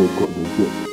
Của 见